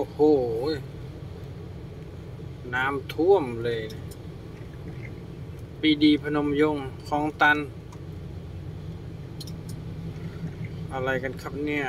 โอ้โห น้ำท่วมเลยปีดีพนมยงคลองตัน อะไรกันครับเนี่ย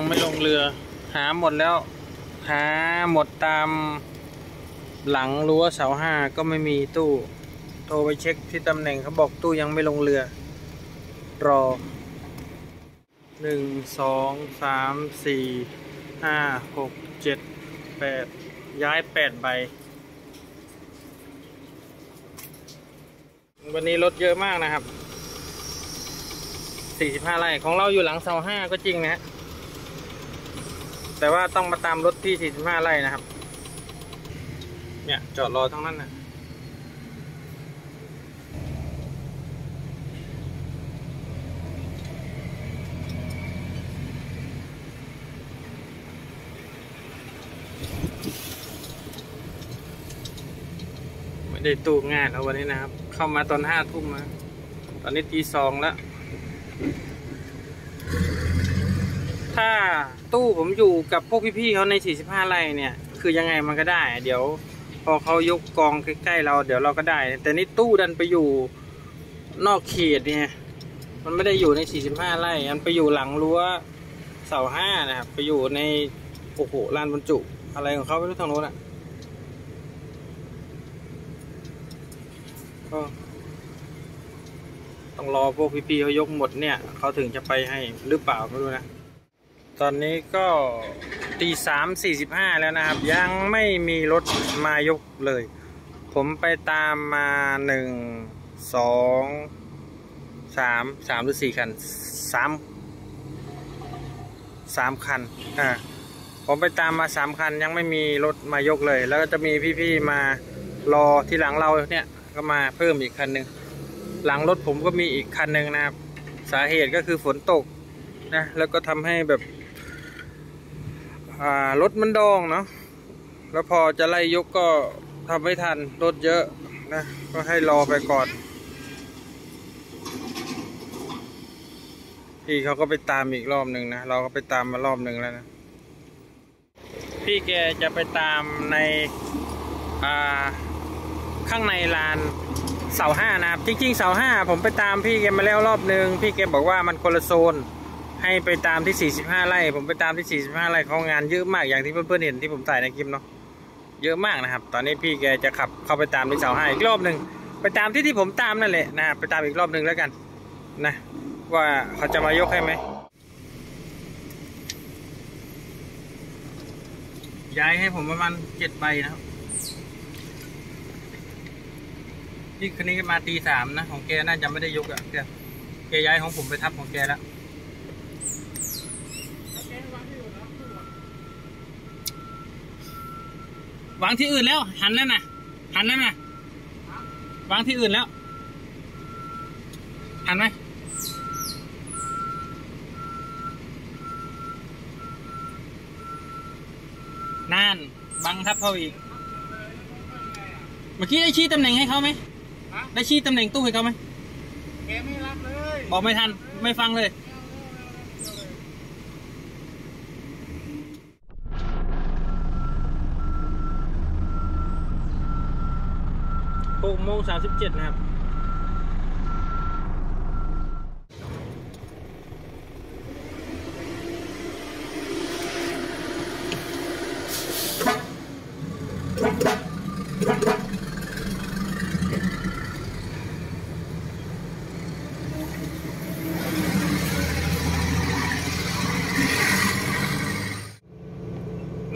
ยังไม่ลงเรือ หาหมดแล้ว หาหมดตามหลังรั้วเสาห้าก็ไม่มีตู้ โทรไปเช็คที่ตำแหน่งเขาบอกตู้ยังไม่ลงเรือ รอหนึ่งสองสามสี่ห้าหกเจ็ดแปดย้ายแปดใบ วันนี้รถเยอะมากนะครับ 45ไร่ของเราอยู่หลังเสาห้าก็จริงนะฮะ แต่ว่าต้องมาตามรถที่ 45 ไร่นะครับ เนี่ยจอดรอทั้งนั้นนะไม่ได้ตู้งานเอาวันนี้นะครับ เข้ามาตอนห้าทุ่มนะตอนนี้ตีสองแล้ว ถ้าตู้ผมอยู่กับพวกพี่ๆเขาใน 45 ไร่เนี่ย คือยังไงมันก็ได้ เดี๋ยวพอเขายกกองใกล้ๆเราเดี๋ยวเราก็ได้ แต่นี่ตู้ดันไปอยู่นอกเขตเนี่ย มันไม่ได้อยู่ใน 45 ไร่มันไปอยู่หลังรั้วเสาห้านะครับ ไปอยู่ในโอ้โหลานบรรจุ อะไรของเขาไม่รู้ทางโน้นอะก็ต้องรอพวกพี่ๆเขายกหมดเนี่ย เขาถึงจะไปให้หรือเปล่าไม่รู้นะ ตอนนี้ก็ตีสามสี่สิบห้าแล้วนะครับ ยังไม่มีรถมายกเลย ผมไปตามมาหนึ่งสองสามสามหรือสี่คันสามสามคันอ่าผมไปตามมาสามคันยังไม่มีรถมายกเลย แล้วก็จะมีพี่ๆมารอที่หลังเราเนี่ยก็มาเพิ่มอีกคันหนึ่งหลังรถผมก็มีอีกคันหนึ่งนะครับ สาเหตุก็คือฝนตกนะแล้วก็ทำให้แบบ รถมันดองเนาะแล้วพอจะไล่ยกก็ทำไม่ทันรถเยอะนะก็ให้รอไปก่อนพี่เขาก็ไปตามอีกรอบหนึ่งนะเราก็ไปตามมารอบหนึ่งแล้วนะพี่แกจะไปตามในอ่าข้างในลานเสาห้านะครับจริงๆเสาห้าผมไปตามพี่แกมาแล้วรอบหนึ่งพี่แกบอกว่ามันคนละโซน ให้ไปตามที่ 45 ไร่ ผมไปตามที่ 45 ไร่เขางานเยอะมากอย่างที่เพื่อนๆเห็นที่ผมถ่ายในคลิปเนาะเยอะมากนะครับ ตอนนี้พี่แกจะขับเข้าไปตามที่เสาห้าอีกรอบหนึ่งไปตามที่ที่ผมตามนั่นแหละนะครับไปตามอีกรอบหนึ่งแล้วกันนะว่าเขาจะมายกให้ไหมย้ายให้ผมประมาณเจ็ดใบนะครับที่คันนี้มาตีสามนะของแกน่าจะไม่ได้ยกอะแกแกย้ายของผมไปทับของแกแล้ว วางที่อื่นแล้ว หันแล้วนะหันแล้วนะวางที่อื่นแล้ว หันไหมนาน บังทับเขาอีก เมื่อกี้ได้ชี้ตำแหน่งให้เขาไหมฮะได้ชี้ตำแหน่งตู้ให้เขาไหมแกไม่รับเลย บอกไม่ทัน ไม่ฟังเลย กโมงสามสิบเจ็ดนะครับ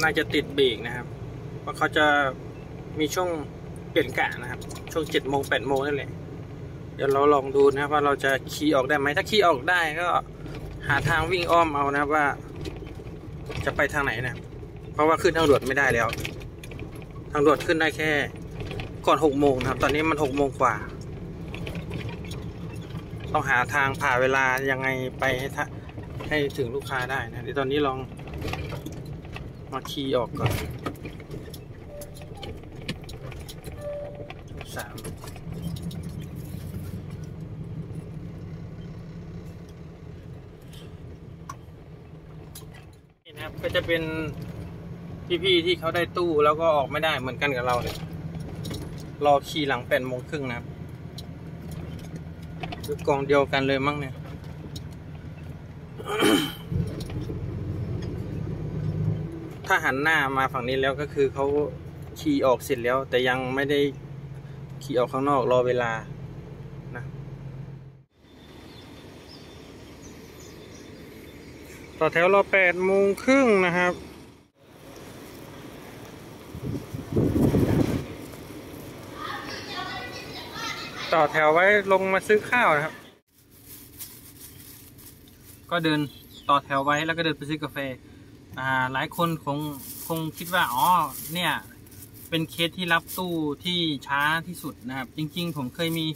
น่าจะติดเบรกนะครับว่าะเขาจะมีช่วงเปลี่ยนกะนะครับ ช่วงเจ็ดโมงแปดโมงนั่นแหละ เดี๋ยวเราลองดูนะว่าเราจะขี่ออกได้ไหมถ้าขี่ออกได้ก็หาทางวิ่งอ้อมเอานะว่า จะไปทางไหนนะเพราะว่าขึ้นทางด่วนไม่ได้แล้ว ทางด่วนขึ้นได้แค่ ก่อนหกโมงนะครับ ตอนนี้มันหกโมงกว่า ต้องหาทางผ่าเวลายังไงไปให้ให้ถึงลูกค้าได้นะเดี๋ยวตอนนี้ลองมาขี่ออกก่อน สามนี่นะครับก็จะเป็นพี่ๆที่เขาได้ตู้แล้วก็ออกไม่ได้เหมือนกันกับเราเนี่ยรอขี่หลังแปดโมงครึ่งนะครับคือกองเดียวกันเลยมั้งเนี่ยถ้าหันหน้ามาฝั่งนี้แล้วก็คือเขาขี่ออกเสร็จแล้ว แต่ยังไม่ได้ ขี่ออกข้างนอกรอเวลานะต่อแถวรอแปดโมงครึ่งนะครับต่อแถวไว้ลงมาซื้อข้าวนะครับ ก็เดินต่อแถวไว้แล้วก็เดินไปซื้อกาแฟ อ่า หลายคนคงคงคิดว่า อ๋อ เนี่ย เป็นเคสที่รับตู้ที่ช้าที่สุดนะครับ จริง ๆ ผมเคยมี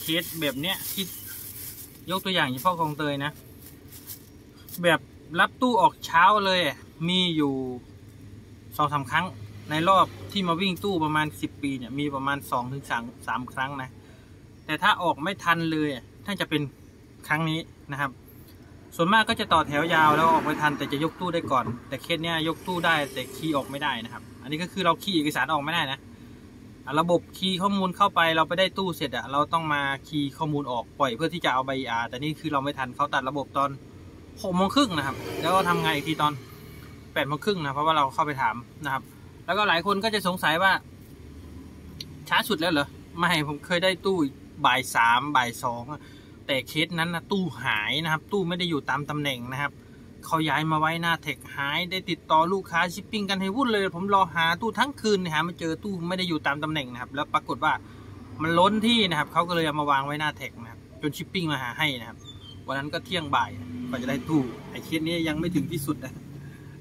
เคสแบบเนี้ยที่ยกตัวอย่างเฉพาะคลองเตยนะ แบบรับตู้ออกเช้าเลยมีอยู่สองสามครั้ง ในรอบที่มาวิ่งตู้ประมาณสิบปีเนี่ยมีประมาณสองถึงสามสามครั้งนะ แต่ถ้าออกไม่ทันเลยอ่าจะเป็นครั้งนี้นะครับ ส่วนมากก็จะต่อแถวยาวแล้วออกไม่ทันแต่จะยกตู้ได้ก่อน แต่เคสเนี้ยยกตู้ได้แต่คีย์ออกไม่ได้นะครับ อันนี้ก็คือเราคีย์เอกสารออกไม่ได้นะระบบคีย์ข้อมูลเข้าไปเราไปได้ตู้เสร็จอะเราต้องมาคีย์ข้อมูลออกปล่อยเพื่อที่จะเอาใบอาแต่นี่คือเราไม่ทันเขาตัดระบบตอนหกโมงครึ่งนะครับ แล้วก็ทำไงอีกทีตอนแปดโมงครึ่งนะเพราะว่าเราเข้าไปถามนะครับ แล้วก็หลายคนก็จะสงสัยว่า ช้าสุดแล้วเหรอไม่ผมเคยได้ตู้บ่ายสามบ่ายสองแต่เคสนั้นนะตู้หายนะครับ ตู้ไม่ได้อยู่ตามตำแหน่งนะครับ เขาย้ายมาไว้หน้าเทคหายได้ติดต่อลูกค้าชิปปิ้งกันให้วุ่นเลย ผมรอหาตู้ทั้งคืนนะหาไม่เจอตู้ไม่ได้อยู่ตามตำแหน่งนะครับ แล้วปรากฏว่ามันล้นที่นะครับเขาก็เลยเอามาวางไว้หน้าเทคนะครับจนชิปปิ้งมาหาให้นะครับวันนั้นก็เที่ยงบ่ายกว่าจะได้ตู้ไอ้เคสนี้ยังไม่ถึงที่สุดนะ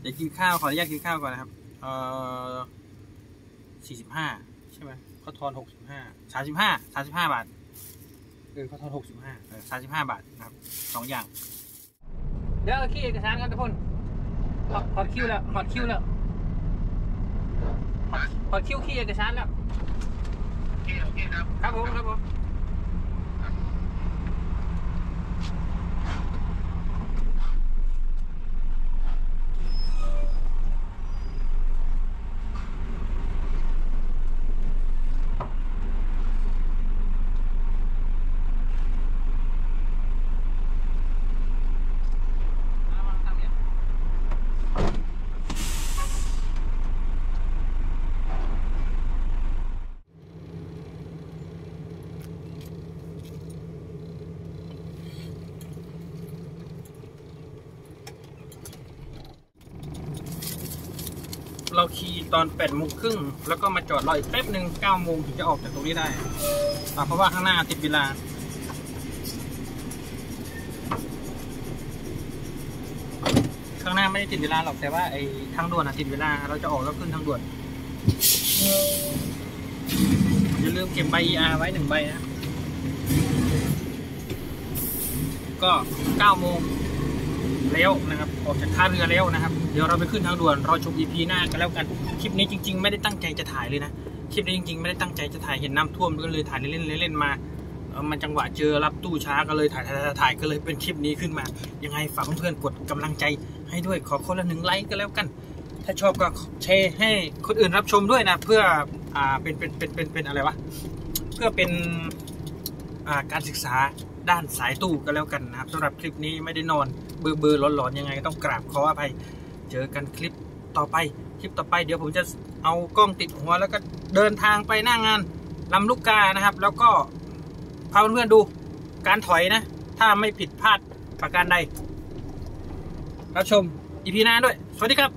เดี๋ยวกินข้าวขออนุญาตกินข้าวก่อนนะครับเอ่อสี่สิบห้าใช่ไหมเขาทอนหกสิบห้าสามสิบห้าสามสิบห้าบาทเออเขาทอนหกสิบห้าสามสิบห้าบาทนะครับสองอย่าง ดี๋ยวขี้เอกสารกันทุกคนขอขอคิวแล้วขอคิวแล้วขอขอคิวขี้เอกสารแล้ว โอเคโอเคครับ ครับผมครับผม เราขี่ตอนแปดโมงครึ่งแล้วก็มาจอดรออีกแป๊บหนึ่งเก้าโมงถึงจะออกจากตรงนี้ได้ เพราะว่าข้างหน้าติดเวลา ข้างหน้าไม่ได้ติดเวลาหรอกแต่ว่าไอ้ทางด่วนอะติดเวลา เราจะออกแล้วขึ้นทางด่วนอย่าลืมเก็บใบ ER ไว้หนึ่งใบนะ ก็เก้าโมง แล้วนะครับออกจากท่าเรือแล้วนะครับ เดี๋ยวเราไปขึ้นทางด่วนรอชม EP หน้ากันแล้วกันคลิปนี้จริง ๆ ไม่ได้ตั้งใจจะถ่ายเลยนะคลิปนี้จริงๆไม่ได้ตั้งใจจะถ่ายเห็นน้ำท่วมก็เลยถ่ายเล่นๆเล่นๆมามันจังหวะเจอรับตู้ช้าก็เลยถ่ายถ่ายถ่ายถ่ายก็เลยเป็นคลิปนี้ขึ้นมา ยังไงฝากเพื่อนๆกดกำลังใจให้ด้วยขอคนละหนึ่งไลค์ก็แล้วกัน ถ้าชอบก็แชร์ให้คนอื่นรับชมด้วยนะ เพื่ออ่าเป็นเป็นเป็นเป็นเป็นอะไรวะเพื่อเป็นอ่าการศึกษาด้านสายตู้ก็แล้วกันนะครับสำหรับคลิปนี้ไม่ได้นอน บอร์เบอร้อนๆยังไงก็ต้องกราบขออภัยเจอกันคลิปต่อไป คลิปต่อไป เดี๋ยวผมจะเอากล้องติดหัว แล้วก็เดินทางไปหน้างานลำลูกกานะครับ แล้วก็พาเพื่อนๆดูการถอยนะ ถ้าไม่ผิดพลาดประการใดรับชมอีพีหน้าด้วย สวัสดีครับ